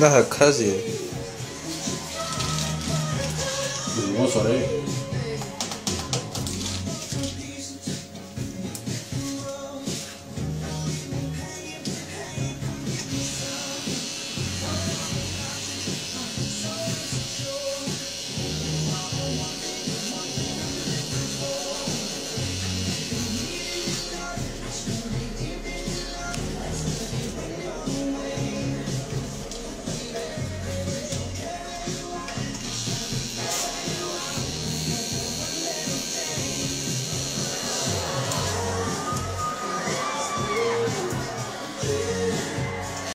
那还可以。我说的。